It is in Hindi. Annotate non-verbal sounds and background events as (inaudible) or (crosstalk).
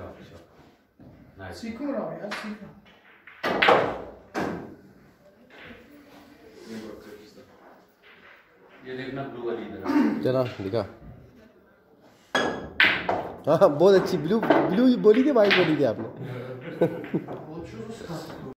sure, श्योर नाइस सीखो रहा यार सीखो ये देखना ब्लू वाली इधर। चला दिखा। हाँ बहुत अच्छी ब्लू ब्लू बोली थी वाइट बोली थी आपने। (laughs)